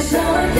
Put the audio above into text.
wish I